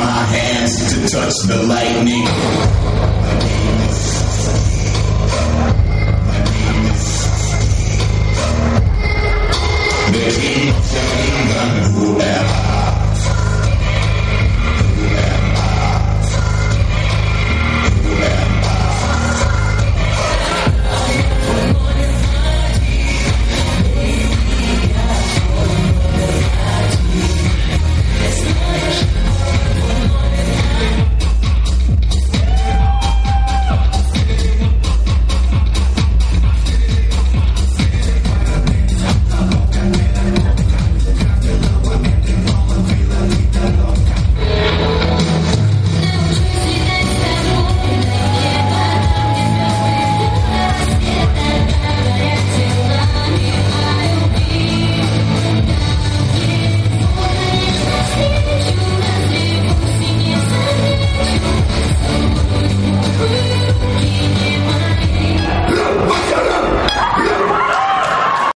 my hands to touch the lightning.